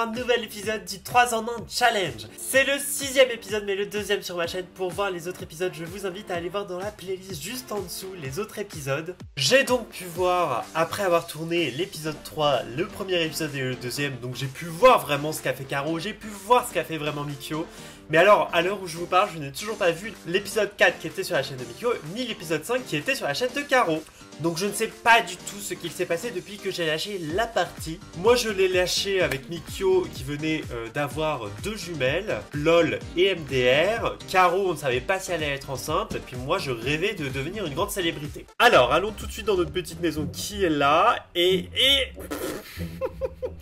un nouvel épisode du 3 en 1 challenge. C'est le sixième épisode mais le deuxième sur ma chaîne. Pour voir les autres épisodes, je vous invite à aller voir dans la playlist juste en dessous les autres épisodes. J'ai donc pu voir, après avoir tourné l'épisode 3, le premier épisode et le deuxième, donc j'ai pu voir vraiment ce qu'a fait Caro, j'ai pu voir ce qu'a fait vraiment Mikio. Mais alors, à l'heure où je vous parle, je n'ai toujours pas vu l'épisode 4 qui était sur la chaîne de Mikio, ni l'épisode 5 qui était sur la chaîne de Caro. Donc je ne sais pas du tout ce qu'il s'est passé depuis que j'ai lâché la partie. Moi je l'ai lâché avec Mikio qui venait euh, d'avoir deux jumelles, LOL et MDR. Caro on ne savait pas si elle allait être enceinte. Puis moi je rêvais de devenir une grande célébrité. Alors allons tout de suite dans notre petite maison qui est là. Et... et...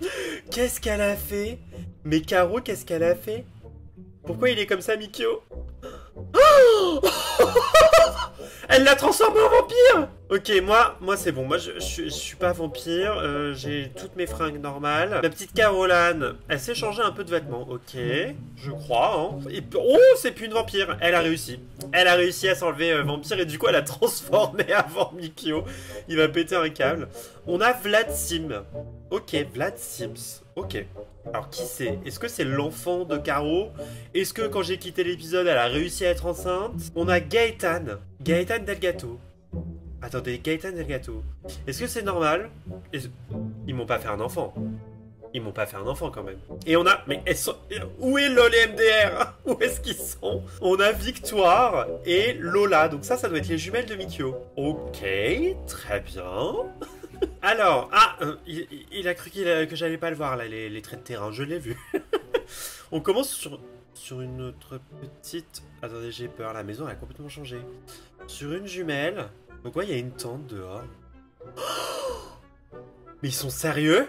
qu'est-ce qu'elle a fait? Mais Caro qu'est-ce qu'elle a fait? Pourquoi il est comme ça Mikio? Elle l'a transformé en vampire Ok, moi, moi c'est bon. Moi, je, suis pas vampire. Euh, j'ai toutes mes fringues normales. La petite Caroline, elle s'est changé un peu de vêtements. Ok, je crois. Hein. Oh, c'est plus une vampire. Elle a réussi. Elle a réussi à s'enlever euh, vampire et du coup, elle a transformé avant Mikio. Il va péter un câble. On a Vlad Sim. Ok, Vlad Sims. Ok. Alors qui c'est? Est-ce que c'est l'enfant de Caro? Est-ce que quand j'ai quitté l'épisode, elle a réussi à être enceinte? On a Gaëtan. Gaëtan Delgato. Attendez, Gaëtan Delgato. Est-ce que c'est normal? Ils m'ont pas fait un enfant. Ils m'ont pas fait un enfant quand même. Et on a... Mais. Où est LOL et MDR Où est-ce qu'ils sont? On a Victoire et Lola. Donc ça, ça doit être les jumelles de Mikio. Ok, très bien. Alors, ah, euh, il, a cru que j'allais pas le voir là, les, traits de terrain, je l'ai vu. On commence sur, sur une autre petite... Attendez, j'ai peur, la maison a complètement changé. Sur une jumelle. Donc ouais, il y a une tente dehors. Mais ils sont sérieux?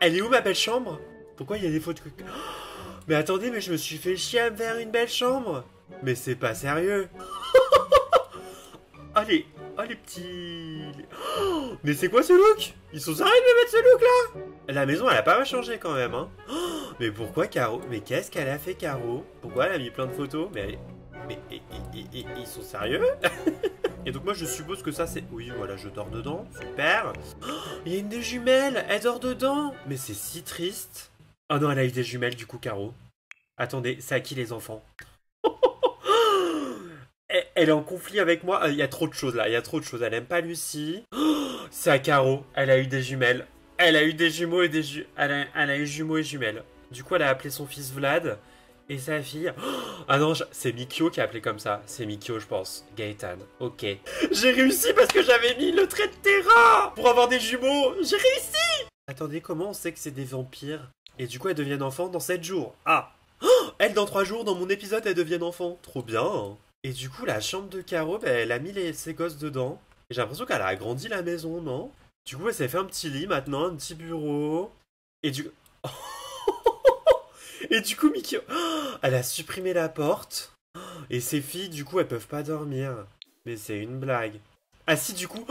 Elle est où ma belle chambre? Pourquoi il y a des photos Mais attendez, mais je me suis fait chier à me faire une belle chambre. Mais c'est pas sérieux. Allez, Oh les petits... Oh, mais c'est quoi ce look? Ils sont sérieux de me mettre ce look là? La maison elle a pas mal changé quand même hein. Mais pourquoi Caro Mais qu'est-ce qu'elle a fait Caro? Pourquoi elle a mis plein de photos? Mais, mais ils sont sérieux Et donc moi je suppose que ça c'est... Oui voilà je dors dedans, super. Oh, il y a une des jumelles, elle dort dedans Mais c'est si triste. Oh non elle a eu des jumelles du coup Caro. Attendez, c'est à qui les enfants elle est en conflit avec moi. Euh, il y a trop de choses là, il y a trop de choses. Elle aime pas Lucie. c'est à Caro. Elle a eu des jumelles. Elle a eu des jumeaux et des ju elle, a, eu jumeaux et jumelles. Du coup, elle a appelé son fils Vlad et sa fille. ah non, c'est Mikio qui a appelé comme ça. C'est Mikio, je pense. Gaëtan. Ok. J'ai réussi parce que j'avais mis le trait de terrain pour avoir des jumeaux. J'ai réussi. Attendez, comment on sait que c'est des vampires? Et du coup, elles deviennent enfants dans 7 jours. Ah. elle, dans 3 jours, dans mon épisode, elles deviennent enfants. Trop bien. Et du coup, la chambre de Caro, bah, elle a mis ses gosses dedans. Et j'ai l'impression qu'elle a agrandi la maison, non? Du coup, elle s'est fait un petit lit maintenant, un petit bureau. Et du... Et du coup, Mickey... elle a supprimé la porte. Et ses filles, du coup, elles peuvent pas dormir. Mais c'est une blague. Ah si, du coup...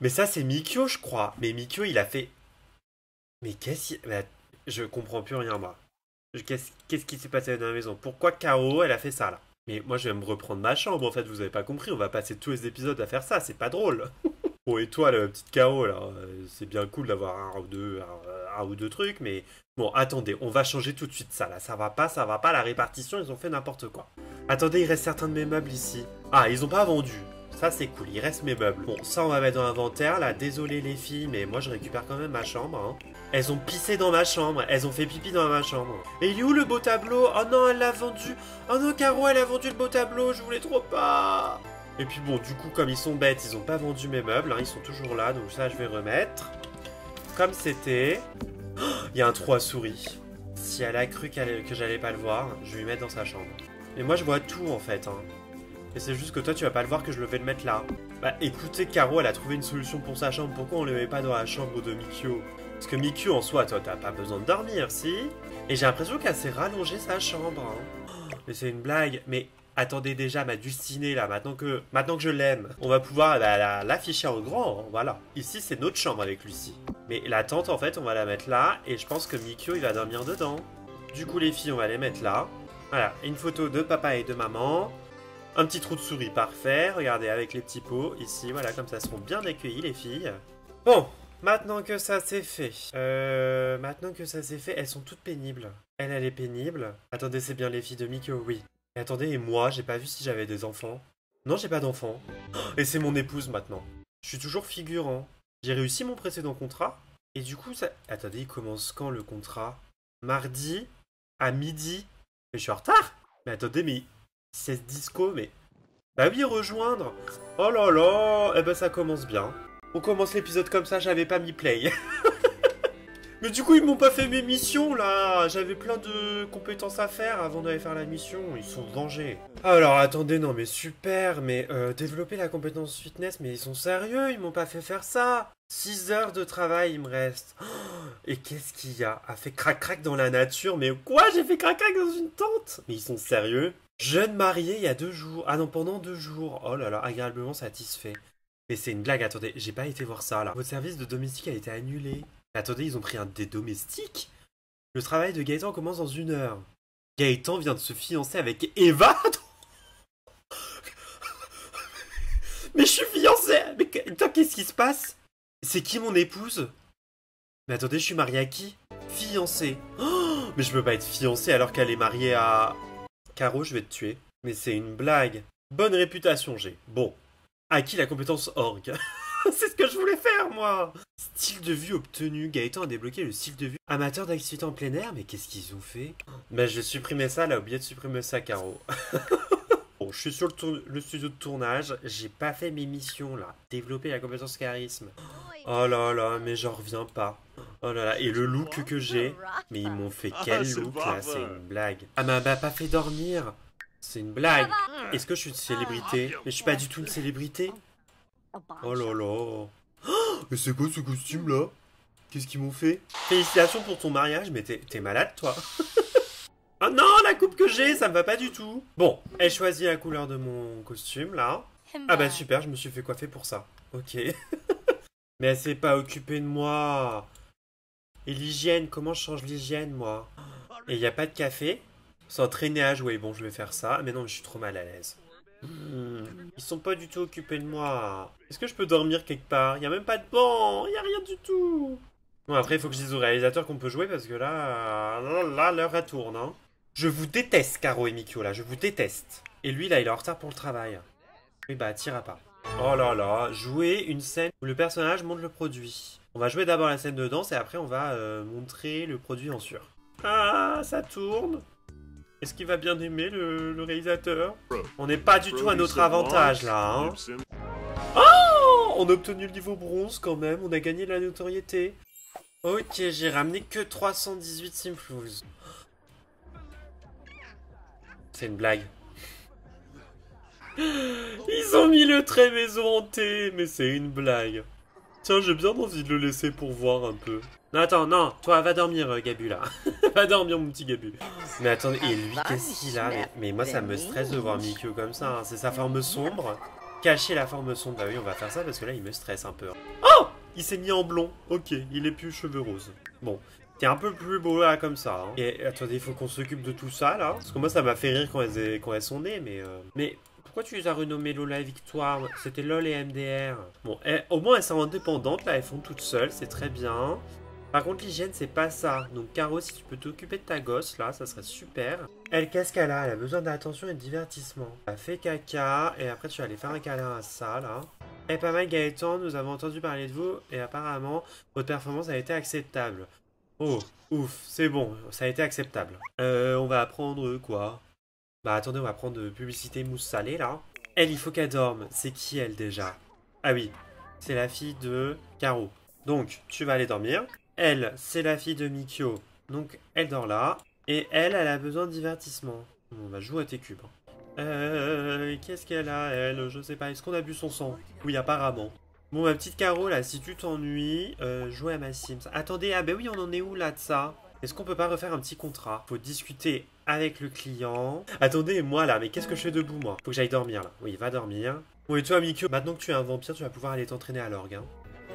Mais ça, c'est Mikio, je crois. Mais Mikio, il a fait... Mais qu'est-ce qu'il... Je comprends plus rien, moi. Qu'est-ce qui s'est passé dans la maison? Pourquoi Caro, elle a fait ça, là? Mais moi, je vais me reprendre ma chambre, en fait, vous avez pas compris, on va passer tous les épisodes à faire ça, c'est pas drôle. bon, et toi, le petite KO, là, euh, c'est bien cool d'avoir un ou deux, un, ou deux trucs, mais bon, attendez, on va changer tout de suite ça, là, ça va pas, ça va pas, la répartition, ils ont fait n'importe quoi. Attendez, il reste certains de mes meubles ici. Ah, ils ont pas vendu. Ça, c'est cool, il reste mes meubles. Bon, ça, on va mettre dans l'inventaire, là. Désolé, les filles, mais moi, je récupère quand même ma chambre, hein. Elles ont pissé dans ma chambre, elles ont fait pipi dans ma chambre. Et il est où le beau tableau? Oh non, elle l'a vendu. Oh non, Caro, elle a vendu le beau tableau, je voulais trop pas. Et puis bon, du coup, comme ils sont bêtes, ils ont pas vendu mes meubles, hein, ils sont toujours là, donc ça, je vais remettre. Comme c'était. Oh, il y a un trou à souris. Si elle a cru que j'allais pas le voir, je vais lui mettre dans sa chambre. Et moi, je vois tout, en fait, hein. Et c'est juste que toi, tu vas pas le voir que je le vais le mettre là. Bah écoutez, Caro, elle a trouvé une solution pour sa chambre. Pourquoi on le met pas dans la chambre de Mikio? Parce que Mikio, en soi, toi, t'as pas besoin de dormir, si? Et j'ai l'impression qu'elle s'est rallongée sa chambre. Hein. mais c'est une blague. Mais attendez déjà ma dulcinée là, maintenant que, maintenant que je l'aime, on va pouvoir l'afficher en grand, hein, voilà. Ici c'est notre chambre avec Lucie. Mais la tente en fait on va la mettre là, et je pense que Mikio il va dormir dedans. Du coup les filles on va les mettre là. Voilà, une photo de papa et de maman. Un petit trou de souris parfait, regardez avec les petits pots ici, voilà, comme ça seront bien accueillis les filles. Bon, maintenant que ça c'est fait, euh, maintenant que ça c'est fait, elles sont toutes pénibles. Elle, elle est pénible. Attendez, c'est bien les filles de Mikio, oui. Et attendez, et moi, j'ai pas vu si j'avais des enfants. Non, j'ai pas d'enfants. Et c'est mon épouse maintenant. Je suis toujours figurant. J'ai réussi mon précédent contrat. Et du coup, ça... Attendez, il commence quand le contrat? Mardi à midi. Mais je suis en retard Mais attendez, mais... C'est disco, mais... Bah oui, rejoindre Oh là là Eh ben ça commence bien. On commence l'épisode comme ça, j'avais pas mis play. Mais du coup, ils m'ont pas fait mes missions là. J'avais plein de compétences à faire avant d'aller faire la mission. Ils sont en danger. Alors attendez, non mais super. Mais euh, développer la compétence fitness, mais ils sont sérieux. Ils m'ont pas fait faire ça. 6 heures de travail, il me reste. Et qu'est-ce qu'il y a? A fait crac-crac dans la nature. Mais quoi? J'ai fait crac-crac dans une tente? Mais ils sont sérieux? Jeune marié il y a deux jours. Ah non, pendant deux jours. Oh là là, agréablement satisfait. Mais c'est une blague, attendez, j'ai pas été voir ça là. Votre service de domestique a été annulé. Attendez, ils ont pris un des domestiques Le travail de Gaëtan commence dans une heure. Gaëtan vient de se fiancer avec Eva Mais je suis fiancé Mais qu'est-ce qui se passe? C'est qui mon épouse? Mais attendez, je suis marié à qui? Fiancé oh Mais je peux pas être fiancé alors qu'elle est mariée à... Caro, je vais te tuer. Mais c'est une blague. Bonne réputation j'ai. Bon. À qui la compétence orgue? C'est ce que je voulais faire, moi Style de vue obtenu. Gaëtan a débloqué le style de vue amateur d'activité en plein air, mais qu'est-ce qu'ils ont fait? Je vais supprimer ça, elle a oublié de supprimer ça, Caro. bon, je suis sur le, studio de tournage, j'ai pas fait mes missions, là. Développer la compétence charisme. Oh là là, mais j'en reviens pas. Oh là là, et le look que j'ai. Mais ils m'ont fait quel ah, look, là C'est une blague. Ah, mais m'a pas fait dormir c'est une blague. Est-ce que je suis une célébrité? Mais je suis pas du tout une célébrité. Oh là là. Oh, mais c'est quoi ce costume là? Qu'est-ce qu'ils m'ont fait? Félicitations pour ton mariage, mais t'es malade toi Oh non, la coupe que j'ai, ça me va pas du tout. Bon, elle choisit la couleur de mon costume là. Ah bah super, je me suis fait coiffer pour ça. Ok. mais elle s'est pas occupée de moi. Et l'hygiène, comment je change l'hygiène moi? Et il n'y a pas de café? S'entraîner à jouer, bon je vais faire ça. Mais non, je suis trop mal à l'aise. Ils sont pas du tout occupés de moi. Est-ce que je peux dormir quelque part? Y a même pas de banc, y a rien du tout. Bon après il faut que je dise au réalisateur qu'on peut jouer parce que là, là l'heure elle tourne. Hein. Je vous déteste Caro et Mikio là, je vous déteste. Et lui là il est en retard pour le travail. Oui bah tira pas. Oh là là, jouer une scène où le personnage montre le produit. On va jouer d'abord la scène de danse et après on va euh, montrer le produit en sur. Ah, ça tourne. Est-ce qu'il va bien aimer le, réalisateur On n'est pas du tout à notre avantage là. Hein. Oh On a obtenu le niveau bronze quand même, on a gagné la notoriété. Ok, j'ai ramené que 318 Simflouz. C'est une blague. Ils ont mis le trait maison hanté, mais c'est une blague. Tiens, j'ai bien envie de le laisser pour voir un peu. Non, attends, non, toi, va dormir, euh, Gabu, là. va dormir, mon petit Gabu. Mais attendez, et lui, qu'est-ce qu'il a mais, moi, ça me stresse de voir Mikio comme ça. Hein. C'est sa forme sombre. Cacher la forme sombre. Bah oui, on va faire ça parce que là, il me stresse un peu. Oh Il s'est mis en blond. Ok, il est plus cheveux roses. Bon, T'es un peu plus beau là comme ça. Hein. Et attendez, il faut qu'on s'occupe de tout ça là. Parce que moi ça m'a fait rire quand elles, quand elles sont nées, mais... Euh, mais pourquoi tu les as renommées Lola et Victoire? C'était LOL et MDR. Bon, au moins elles sont indépendantes, là, elles font toutes seules, c'est très bien. Par contre, l'hygiène, c'est pas ça. Donc, Caro, si tu peux t'occuper de ta gosse, là, ça serait super. Elle, qu'est-ce qu'elle a? Elle a besoin d'attention et de divertissement. Elle fait caca, et après, tu vas aller faire un câlin à ça, là. Eh, pas mal, Gaëtan, nous avons entendu parler de vous, et apparemment, votre performance a été acceptable. Oh, ouf, c'est bon, ça a été acceptable. Euh, on va apprendre quoi? Bah attendez, on va prendre publicité mousse salée là. Elle, il faut qu'elle dorme. C'est qui elle déjà? Ah oui, c'est la fille de Caro. Donc, tu vas aller dormir. Elle, c'est la fille de Mikio. Donc, elle dort là. Et elle, elle a besoin de divertissement. On va jouer à tes cubes. Euh, qu'est-ce qu'elle a, elle? Je sais pas. Est-ce qu'on a bu son sang? Oui, apparemment. Bon, ma petite Caro, là, si tu t'ennuies, euh, à ma Sims. Attendez, ah ben oui, on en est où là de ça? Est-ce qu'on peut pas refaire un petit contrat? Faut discuter avec le client. Attendez, moi là, mais qu'est-ce que je fais debout moi? Faut que j'aille dormir là. Oui, va dormir. Oui, toi Mikio, maintenant que tu es un vampire, tu vas pouvoir aller t'entraîner à l'orgue. Hein.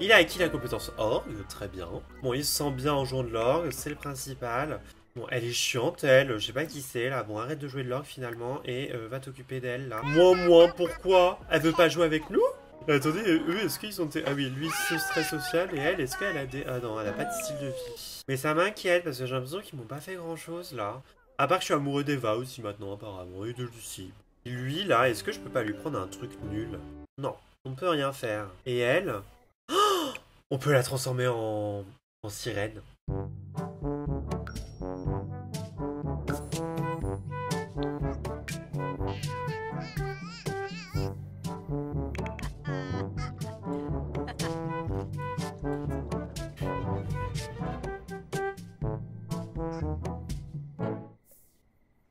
Il a acquis la compétence orgue, très bien. Bon, il se sent bien en jouant de l'orgue, c'est le principal. Bon, elle est chiante, elle, je sais pas qui c'est là. Bon, arrête de jouer de l'orgue finalement et euh, va t'occuper d'elle là. Moi, moi, pourquoi? Elle veut pas jouer avec nous? Attendez, eux, est-ce qu'ils sont... Ah oui, lui, c'est très social, et elle, est-ce qu'elle a des... Ah non, elle a pas de style de vie. Mais ça m'inquiète, parce que j'ai l'impression qu'ils m'ont pas fait grand-chose, là. À part que je suis amoureux d'Eva aussi, maintenant, apparemment, et de Lucie. Lui, là, est-ce que je peux pas lui prendre un truc nul? Non, on peut rien faire. Et elle? On peut la transformer en... sirène.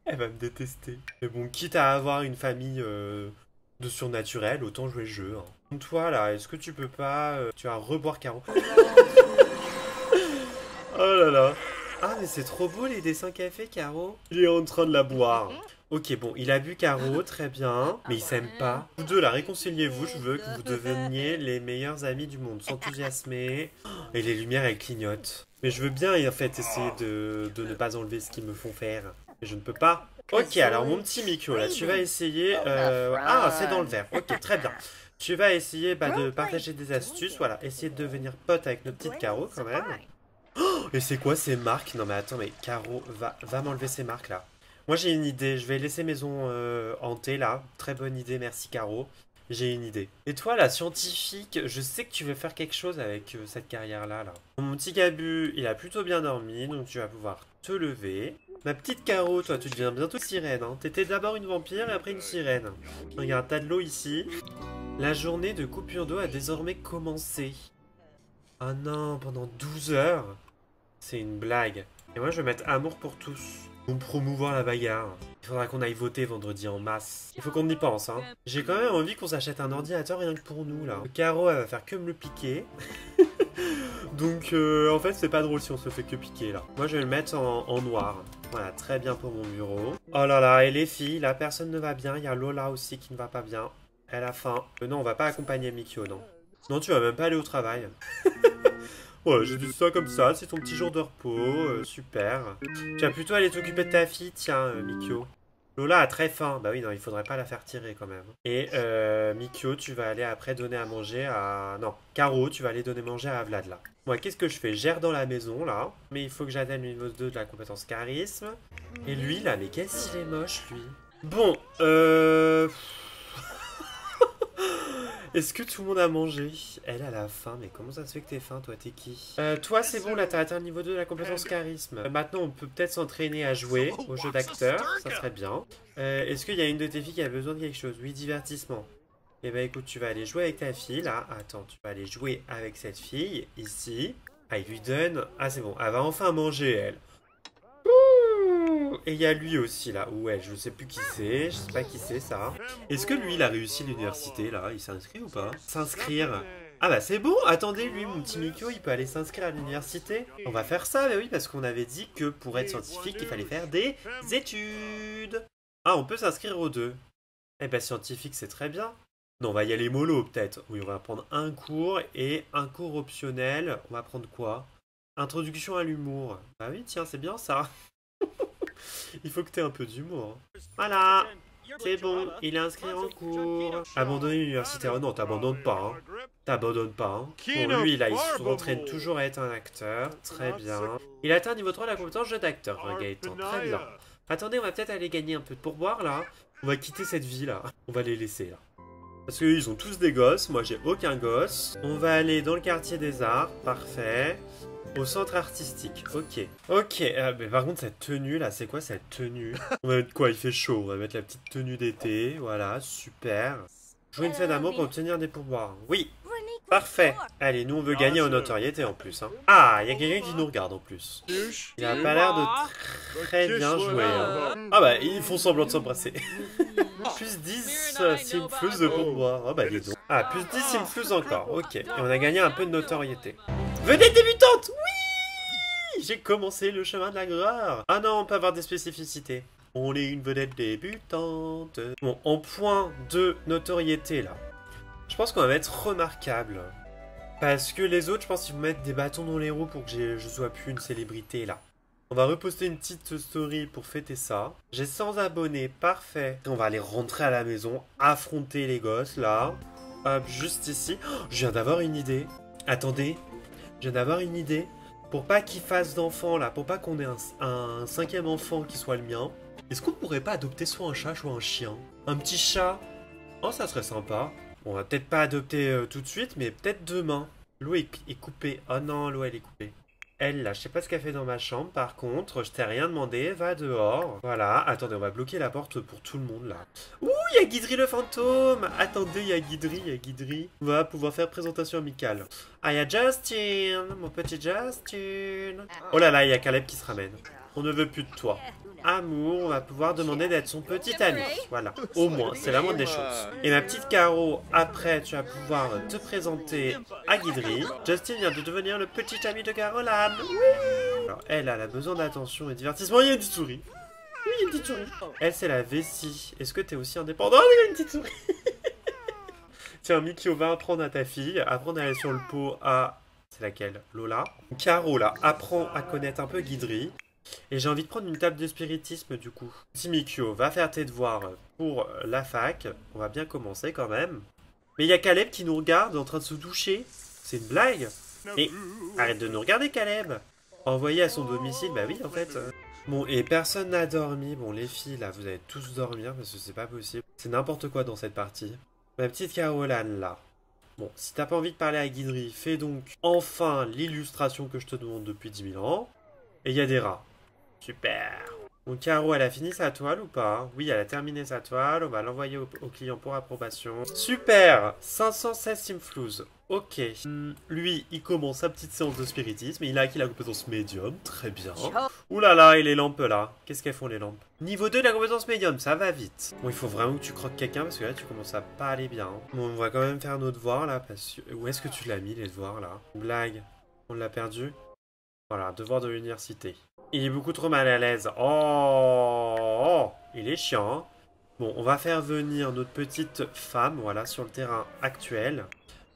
Elle va me détester. Mais bon, quitte à avoir une famille euh, de surnaturel, autant jouer le jeu. Hein. Toi là, est-ce que tu peux pas... euh, tu vas reboire Caro Oh là là Ah mais c'est trop beau les dessins qu'elle fait Caro Il est en train de la boire. Ok bon, il a bu Caro, très bien, mais il s'aime pas. Vous deux là, réconciliez-vous, je veux que vous deveniez les meilleurs amis du monde. S'enthousiasmer. Et les lumières elles clignotent. Mais je veux bien en fait essayer de, de ne pas enlever ce qu'ils me font faire. Mais je ne peux pas. Ok, alors mon petit Mikio, là, tu vas essayer... euh, Ah, c'est dans le verre. Ok, très bien. Tu vas essayer bah, de partager des astuces, voilà. Essayer de devenir pote avec notre petite Caro, quand même. Oh, et c'est quoi ces marques? Non mais attends, mais Caro, va, va m'enlever ces marques, là. Moi, j'ai une idée. Je vais laisser maison euh, hantée, là. Très bonne idée, merci Caro. J'ai une idée. Et toi, la scientifique, je sais que tu veux faire quelque chose avec euh, cette carrière-là. Là. Mon petit Gabu, il a plutôt bien dormi, donc tu vas pouvoir te lever. Ma petite Caro, toi, tu deviens bientôt sirène. Hein. T'étais d'abord une vampire et après une sirène. Regarde, t'as de l'eau ici. La journée de coupure d'eau a désormais commencé. Ah non, pendant 12 heures C'est une blague. Et moi, je vais mettre amour pour tous. Pour promouvoir la bagarre. Il faudra qu'on aille voter vendredi en masse. Il faut qu'on y pense, hein. J'ai quand même envie qu'on s'achète un ordinateur rien que pour nous, là. Le Caro, elle va faire que me le piquer. Donc, euh, en fait, c'est pas drôle si on se fait que piquer, là. Moi, je vais le mettre en, en noir. Voilà, très bien pour mon bureau. Oh là là, et les filles, là, personne ne va bien. Il y a Lola aussi qui ne va pas bien. Elle a faim. Euh, non, on va pas accompagner Mikio, non. Non, tu vas même pas aller au travail. Ouais, j'ai dit ça comme ça, c'est ton petit jour de repos, euh, super. Tu vas plutôt aller t'occuper de ta fille, tiens, euh, Mikio. Lola a très faim, bah oui, non, il faudrait pas la faire tirer quand même. Et euh, Mikio, tu vas aller après donner à manger à... Non, Caro, tu vas aller donner manger à Vlad, là. Moi, qu'est-ce que je fais? Gère dans la maison, là. Mais il faut que j'atteigne le niveau 2 de la compétence charisme. Et lui, là, mais qu'est-ce qu'il est moche, lui? Bon, euh... Est-ce que tout le monde a mangé? Elle a la faim, mais comment ça se fait que t'es faim, toi? T'es qui? Euh, Toi, c'est bon, là, t'as atteint le niveau 2 de la compétence charisme. Euh, maintenant, on peut peut-être s'entraîner à jouer au jeu d'acteur, ça serait bien. Euh, Est-ce qu'il y a une de tes filles qui a besoin de quelque chose? Oui, divertissement. Eh ben écoute, tu vas aller jouer avec ta fille, là. Attends, tu vas aller jouer avec cette fille, ici. Ah, il lui donne... Ah, c'est bon, elle va enfin manger, elle. Et il y a lui aussi, là. Ou elle, je sais plus qui c'est. Je sais pas qui c'est, ça. Est-ce que lui, il a réussi l'université, là? Il s'est inscrit ou pas? S'inscrire ah bah c'est bon, attendez, lui, mon petit Mikio, il peut aller s'inscrire à l'université. On va faire ça, bah oui, parce qu'on avait dit que pour être scientifique, il fallait faire des études. Ah, on peut s'inscrire aux deux. Eh bah scientifique, c'est très bien. Non, on va y aller mollo, peut-être. Oui, on va prendre un cours et un cours optionnel. On va prendre quoi? Introduction à l'humour. Bah oui, tiens, c'est bien ça. Il faut que t'aies un peu d'humour. Voilà c'est bon, il est inscrit en cours. Abandonner l'université. Oh non, t'abandonnes pas. Hein. T'abandonnes pas. Hein. Bon, lui, là, il s'entraîne toujours à être un acteur. Très bien. Il atteint niveau 3 la compétence jeu d'acteur, Gaëtan. Très bien. Attendez, on va peut-être aller gagner un peu de pourboire, là. On va quitter cette vie, là. On va les laisser, là. Parce qu'ils ont tous des gosses. Moi, j'ai aucun gosse. On va aller dans le quartier des arts. Parfait. Au centre artistique, ok. Ok, euh, mais par contre cette tenue là, c'est quoi cette tenue? On va mettre quoi? Il fait chaud, on va mettre la petite tenue d'été, voilà, super. Jouer une scène d'amour pour obtenir des pourboires. Oui, parfait. Allez, nous on veut gagner en notoriété en plus. Hein. Ah, il y a quelqu'un qui nous regarde en plus. Il a pas l'air de très bien jouer. Hein. Ah bah, ils font semblant de s'embrasser. plus 10 euh, simflous de pourboire. Ah bah dis donc. Ah, plus 10 simflous encore, ok. Et on a gagné un peu de notoriété. Vedette débutante Oui J'ai commencé le chemin de la gloire. Ah non, on peut avoir des spécificités. On est une vedette débutante. Bon, en point de notoriété, là. Je pense qu'on va mettre remarquable. Parce que les autres, je pense qu'ils vont mettre des bâtons dans les roues pour que je sois plus une célébrité, là. On va reposter une petite story pour fêter ça. J'ai 100 abonnés, parfait. On va aller rentrer à la maison, affronter les gosses, là. Hop, juste ici. Oh, je viens d'avoir une idée. Attendez, je viens d'avoir une idée. Pour pas qu'il fasse d'enfant là, pour pas qu'on ait un, cinquième enfant qui soit le mien, est-ce qu'on pourrait pas adopter soit un chat, soit un chien? Un petit chat? Oh, ça serait sympa. on va peut-être pas adopter euh, tout de suite, mais peut-être demain. L'eau est, est coupée. Oh non, l'eau elle est coupée. Elle, là, je sais pas ce qu'elle fait dans ma chambre. Par contre, je t'ai rien demandé. Va dehors. Voilà. Attendez, on va bloquer la porte pour tout le monde, là. Ouh, il y a Guidry le fantôme Attendez, il y a Guidry, il y a Guidry. On va pouvoir faire présentation amicale. Ah, il y a Justin Mon petit Justin Oh là là, il y a Caleb qui se ramène. On ne veut plus de toi. Amour, on va pouvoir demander d'être son petit ami. Voilà, au moins, c'est la moindre des choses. Et ma petite Caro, après, tu vas pouvoir te présenter à Guidry. Justin vient de devenir le petit ami de Caroline. Oui Alors, elle, elle a besoin d'attention et divertissement. Il y a une petite souris. Oui, il y a une petite souris. Elle, c'est la vessie. Est-ce que t'es aussi indépendant Il y a une petite souris. Tiens, Mikio, va apprendre à ta fille. Apprendre à aller sur le pot à... C'est laquelle? Lola. Caro, là, apprend à connaître un peu Guidry. Et j'ai envie de prendre une table de spiritisme du coup. Timikyo, va faire tes devoirs pour la fac. On va bien commencer quand même. Mais il y a Caleb qui nous regarde en train de se doucher. C'est une blague. Et arrête de nous regarder Caleb. Envoyé à son domicile, bah oui en fait. Bon, et personne n'a dormi. Bon, les filles, là, vous allez tous dormir parce que c'est pas possible. C'est n'importe quoi dans cette partie. Ma petite Caroline, là. Bon, si t'as pas envie de parler à Guidry, fais donc enfin l'illustration que je te demande depuis 10 000 ans. Et il y a des rats. Super. Bon, Caro, elle a fini sa toile ou pas? Oui, elle a terminé sa toile. On va l'envoyer au, client pour approbation. Super 516 simflouz. Ok. Hmm, lui, il commence sa petite séance de spiritisme. Il a acquis la compétence médium. Très bien. Ouh là là, et les lampes là? Qu'est-ce qu'elles font les lampes? Niveau 2 de la compétence médium, ça va vite. Bon, il faut vraiment que tu croques quelqu'un parce que là, tu commences à pas aller bien. Bon, on va quand même faire nos devoirs là. Parce que... Où est-ce que tu l'as mis les devoirs là? Blague. On l'a perdu? Voilà, devoir de l'université. Il est beaucoup trop mal à l'aise. Oh, oh, Il est chiant. Bon, on va faire venir notre petite femme, voilà, sur le terrain actuel.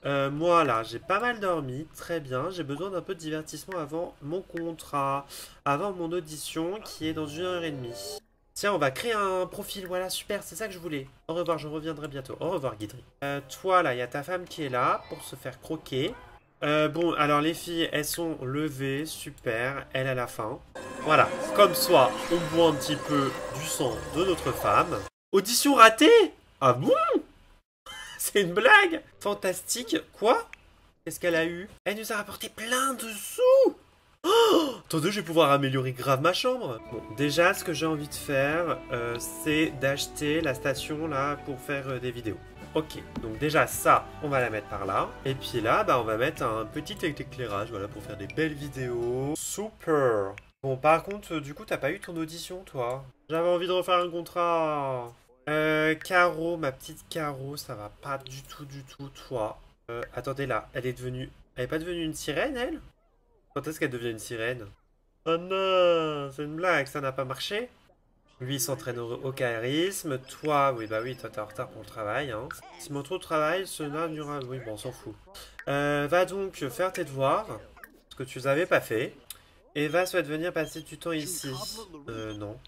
Euh, moi, là, j'ai pas mal dormi. Très bien. J'ai besoin d'un peu de divertissement avant mon contrat. Avant mon audition, qui est dans une heure et demie. Tiens, on va créer un profil. Voilà, super. C'est ça que je voulais. Au revoir, je reviendrai bientôt. Au revoir, Guidry. Euh, toi, là, il y a ta femme qui est là pour se faire croquer. Euh, bon, alors les filles, elles sont levées, super, elle a la faim. Voilà, comme ça, on boit un petit peu du sang de notre femme. Audition ratée Ah bon? C'est une blague Fantastique. Quoi? Qu'est-ce qu'elle a eu? Elle nous a rapporté plein de sous Oh Attendez, je vais pouvoir améliorer grave ma chambre. Bon, déjà, ce que j'ai envie de faire, euh, c'est d'acheter la station là pour faire euh, des vidéos. Ok, donc déjà ça, on va la mettre par là. Et puis là, bah, on va mettre un petit éclairage, voilà, pour faire des belles vidéos. Super Bon, par contre, du coup, t'as pas eu ton audition, toi? J'avais envie de refaire un contrat. Euh, Caro, ma petite Caro, ça va pas du tout, du tout, toi. Euh, attendez, là, elle est devenue... Elle est pas devenue une sirène, elle? Quand est-ce qu'elle devient une sirène? Oh non, c'est une blague, ça n'a pas marché lui, s'entraîne au, charisme. Toi, oui, bah oui, toi, t'es en retard pour le travail. Hein. Si mon trop de travail, cela n'aura... Oui, bon, on s'en fout. Euh, va donc faire tes devoirs, ce que tu n'avais pas fait. Et va souhaite venir passer du temps ici. Euh, non.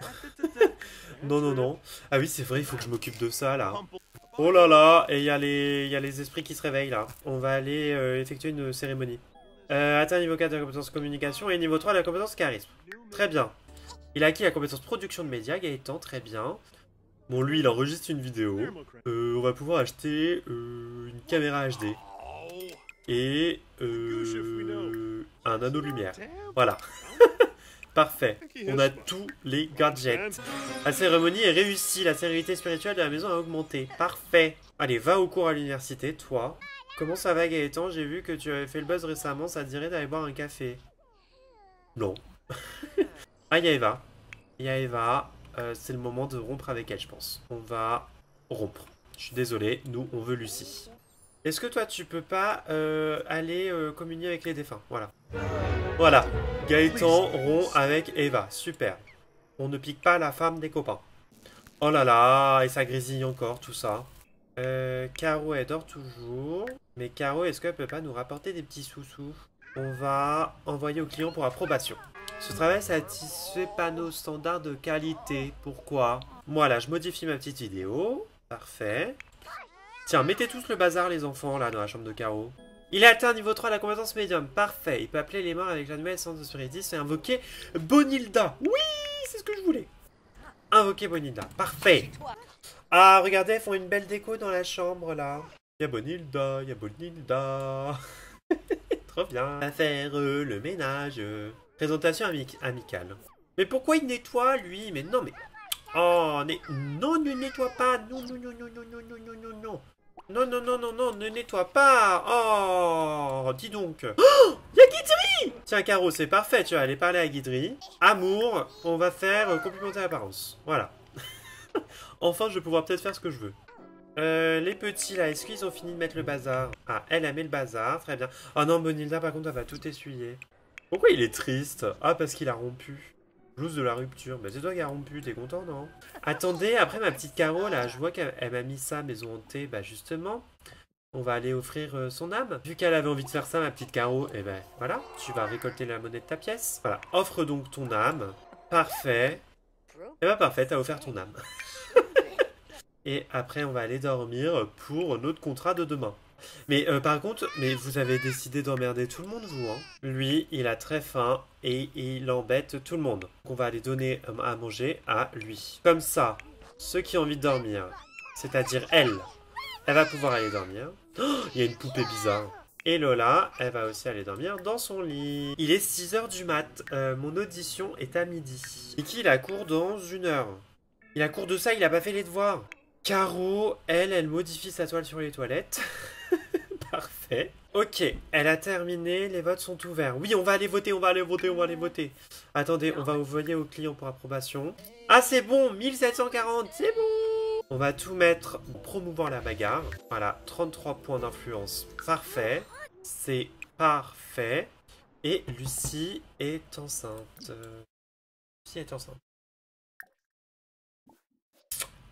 non, non, non. Ah oui, c'est vrai, il faut que je m'occupe de ça, là. Oh là là, et il y, a les, y a les esprits qui se réveillent, là. On va aller euh, effectuer une cérémonie. Euh, atteint niveau 4 de la compétence communication et niveau 3 de la compétence charisme. Très bien. Il a acquis la compétence production de médias, Gaëtan, très bien. Bon, lui, il enregistre une vidéo. Euh, on va pouvoir acheter euh, une caméra HD. Et euh, un anneau lumière. Voilà. Parfait. On a tous les gadgets. La cérémonie est réussie. La sérénité spirituelle de la maison a augmenté. Parfait. Allez, va au cours à l'université, toi. Comment ça va, Gaëtan? J'ai vu que tu avais fait le buzz récemment. Ça dirait d'aller boire un café? Non. Ah, il y a Eva. Il y a Eva. Euh, c'est le moment de rompre avec elle, je pense. On va rompre. Je suis désolé, nous, on veut Lucie. Est-ce que toi, tu peux pas euh, aller euh, communier avec les défunts? Voilà. Voilà. Gaëtan rompt avec Eva. Super. On ne pique pas la femme des copains. Oh là là, et ça grésille encore, tout ça. Euh, Caro, elle dort toujours. Mais Caro, est-ce qu'elle peut pas nous rapporter des petits sous-sous? On va envoyer au client pour approbation. Ce travail satisfait pas nos standards de qualité. Pourquoi? Voilà, je modifie ma petite vidéo. Parfait. Tiens, mettez tous le bazar, les enfants, là, dans la chambre de Caro. Il a atteint niveau 3 la compétence médium. Parfait. Il peut appeler les morts avec la nouvelle essence de spiritisme et invoquer Bonilda. Oui, c'est ce que je voulais. Invoquer Bonilda. Parfait. Ah, regardez, elles font une belle déco dans la chambre, là. Y'a Bonilda, y'a Bonilda. Trop bien. À faire euh, le ménage. Présentation amicale. Mais pourquoi il nettoie, lui? Mais non, mais... Oh, non, ne nettoie pas. Non, non, non, non, non, non, non, non, non, non. Non, non, non, non, non, ne nettoie pas Oh Dis donc Oh Y'a Guidry Tiens, Caro, c'est parfait, tu vas aller parler à Guidry. Amour, on va faire euh, complimenter l'apparence. Voilà. enfin, je vais pouvoir peut-être faire ce que je veux. Euh, les petits, là, est-ce qu'ils ont fini de mettre le bazar? Ah, elle a mis le bazar, très bien. Oh non, Bonilda, par contre, elle va tout essuyer. Pourquoi il est triste? Ah, parce qu'il a rompu de la rupture. Bah c'est toi qui as rompu, t'es content, non? Attendez, après ma petite Caro, là, je vois qu'elle m'a mis ça, maison hantée. Bah justement, on va aller offrir euh, son âme. Vu qu'elle avait envie de faire ça, ma petite Caro, et eh ben voilà, tu vas récolter la monnaie de ta pièce. Voilà, offre donc ton âme. Parfait. Et eh bah ben, parfait, t'as offert ton âme. et après, on va aller dormir pour notre contrat de demain. Mais euh, par contre, mais vous avez décidé d'emmerder tout le monde, vous. Hein Lui, il a très faim et il embête tout le monde. Donc on va aller donner euh, à manger à lui. Comme ça, ceux qui ont envie de dormir, c'est-à-dire elle, elle va pouvoir aller dormir. Oh, il y a une poupée bizarre. Et Lola, elle va aussi aller dormir dans son lit. Il est 6h du mat. Euh, mon audition est à midi. Qui il a cours dans une heure. Il a cours de ça, il a pas fait les devoirs. Caro, elle, elle modifie sa toile sur les toilettes. Parfait. Ok, elle a terminé, les votes sont ouverts. Oui, on va aller voter, on va aller voter, on va aller voter. Attendez, on va envoyer au client pour approbation. Ah, c'est bon, 1740, c'est bon On va tout mettre promouvoir la bagarre. Voilà, 33 points d'influence. Parfait. C'est parfait. Et Lucie est enceinte. Lucie est enceinte.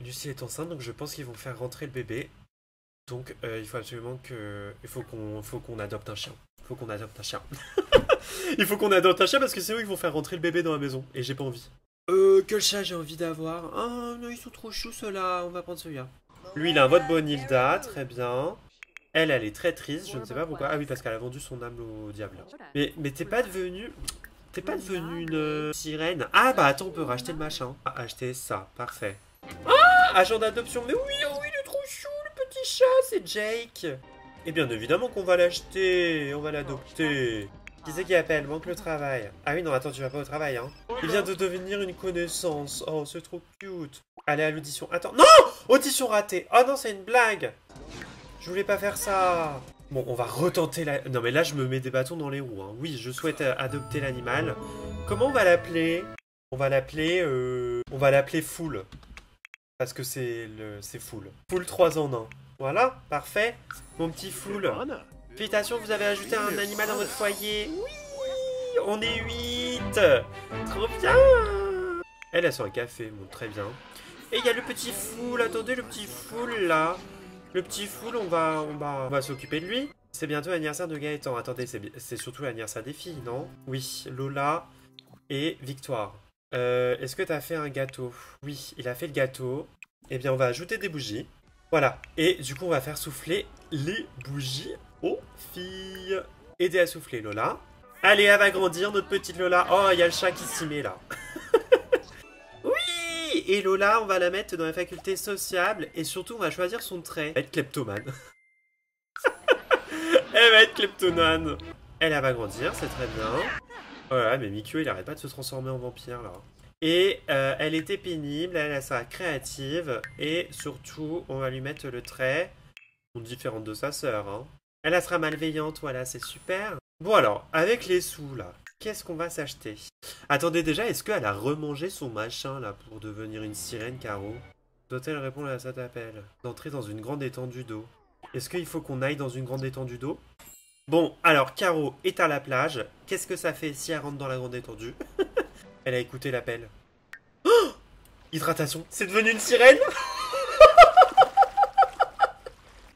Lucie est enceinte, donc je pense qu'ils vont faire rentrer le bébé. Donc euh, il faut absolument que. Il faut qu'on faut qu'on adopte un chien. Il faut qu'on adopte un chien. il faut qu'on adopte un chien parce que c'est eux qui vont faire rentrer le bébé dans la maison. Et j'ai pas envie. Euh, quel chat j'ai envie d'avoir? Ah non, ils sont trop choux ceux-là. On va prendre celui-là. Lui, il a un vote Bonilda, très bien. Elle, elle est très triste, je ne sais pas pourquoi. Ah oui, parce qu'elle a vendu son âme au diable. Mais, mais t'es pas devenu... T'es pas devenu une euh, sirène Ah bah attends, on peut racheter le machin. Ah, acheter ça, parfait. Ah Agent d'adoption, mais oui, oh oui, il est trop chou petit c'est Jake. Et bien évidemment qu'on va l'acheter, on va l'adopter. Qui c'est qui appelle Manque le travail. Ah oui, non, attends, tu vas pas au travail, hein. Il vient de devenir une connaissance. Oh, c'est trop cute. Allez à l'audition. Attends, non Audition ratée. Oh non, c'est une blague. Je voulais pas faire ça. Bon, on va retenter la... Non, mais là, je me mets des bâtons dans les roues. Hein. Oui, je souhaite euh, adopter l'animal. Comment on va l'appeler? On va l'appeler... Euh... On va l'appeler Foul. Parce que c'est le c'est full. Full 3 en 1. Voilà, parfait. Mon petit full. Félicitations, vous avez ajouté un animal dans votre foyer. Oui, on est 8. Trop bien. Elle a son un café, bon, très bien. Et il y a le petit full, attendez, le petit full là. Le petit full, on va, on va, on va s'occuper de lui. C'est bientôt l'anniversaire de Gaëtan. Attendez, c'est surtout l'anniversaire des filles, non? Oui, Lola et Victoire. Euh, est-ce que tu as fait un gâteau? Oui, il a fait le gâteau. Eh bien, on va ajouter des bougies. Voilà. Et du coup, on va faire souffler les bougies aux filles. Aider à souffler, Lola. Allez, elle va grandir, notre petite Lola. Oh, il y a le chat qui s'y met, là. oui Et Lola, on va la mettre dans la faculté sociable. Et surtout, on va choisir son trait. Elle va être kleptomane. elle va être kleptomane. Elle, va grandir, c'est très bien. Ouais, mais Mikio, il arrête pas de se transformer en vampire, là. Et euh, elle était pénible, elle a sa créative, et surtout, on va lui mettre le trait, différente de sa sœur. Hein. Elle sera malveillante, voilà, c'est super. Bon alors, avec les sous, là, qu'est-ce qu'on va s'acheter? Attendez déjà, est-ce qu'elle a remangé son machin, là, pour devenir une sirène, Caro? Doit-elle répondre à cet appel? D'entrer dans une grande étendue d'eau. Est-ce qu'il faut qu'on aille dans une grande étendue d'eau? Bon, alors, Caro est à la plage. Qu'est-ce que ça fait si elle rentre dans la grande étendue? Elle a écouté l'appel. Oh Hydratation. C'est devenu une sirène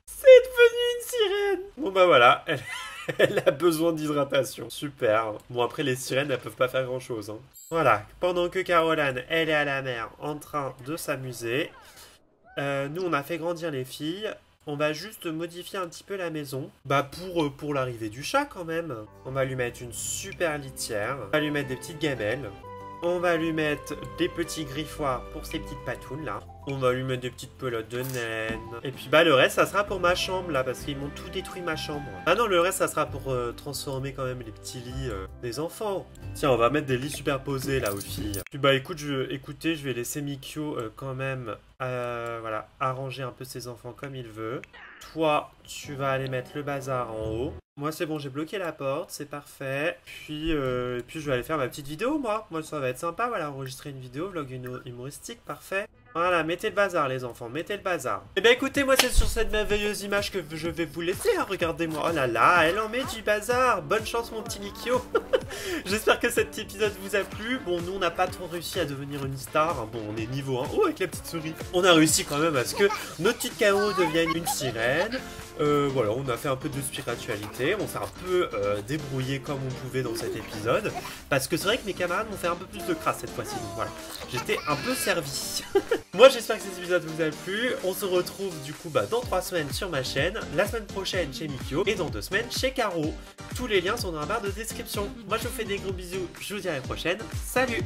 C'est devenu une sirène Bon bah voilà, elle, a besoin d'hydratation. Super. Bon après les sirènes, elles peuvent pas faire grand chose. Hein. Voilà, pendant que Caroline, elle est à la mer en train de s'amuser. Euh, nous, on a fait grandir les filles. On va juste modifier un petit peu la maison. Bah pour, euh, pour l'arrivée du chat quand même. On va lui mettre une super litière. On va lui mettre des petites gamelles. On va lui mettre des petits griffoirs pour ses petites patounes là. On va lui mettre des petites pelotes de naine. Et puis bah le reste ça sera pour ma chambre là parce qu'ils m'ont tout détruit ma chambre. Ah non le reste ça sera pour euh, transformer quand même les petits lits euh, des enfants. Tiens on va mettre des lits superposés là aux filles. Puis bah écoute je, écoutez je vais laisser Mikio euh, quand même arranger un peu ses enfants comme il veut. Toi tu vas aller mettre le bazar en haut. Moi c'est bon, j'ai bloqué la porte, c'est parfait. Puis, euh, puis je vais aller faire ma petite vidéo moi. Moi ça va être sympa, voilà, enregistrer une vidéo, vlog humoristique, parfait. Voilà, mettez le bazar les enfants, mettez le bazar. Eh bien écoutez, moi c'est sur cette merveilleuse image que je vais vous laisser, hein. regardez-moi. Oh là là, elle en met du bazar. Bonne chance mon petit Mikio. J'espère que cet épisode vous a plu. Bon, nous on n'a pas trop réussi à devenir une star. Bon, on est niveau 1. Oh, avec la petite souris. On a réussi quand même à ce que notre petite KO devienne une sirène. Euh, voilà, on a fait un peu de spiritualité, on s'est un peu euh, débrouillé comme on pouvait dans cet épisode, parce que c'est vrai que mes camarades m'ont fait un peu plus de crasse cette fois-ci, donc voilà, j'étais un peu servi. Moi j'espère que cet épisode vous a plu, on se retrouve du coup bah, dans 3 semaines sur ma chaîne, la semaine prochaine chez Mikio, et dans 2 semaines chez Caro. Tous les liens sont dans la barre de description. Moi je vous fais des gros bisous, je vous dis à la prochaine, salut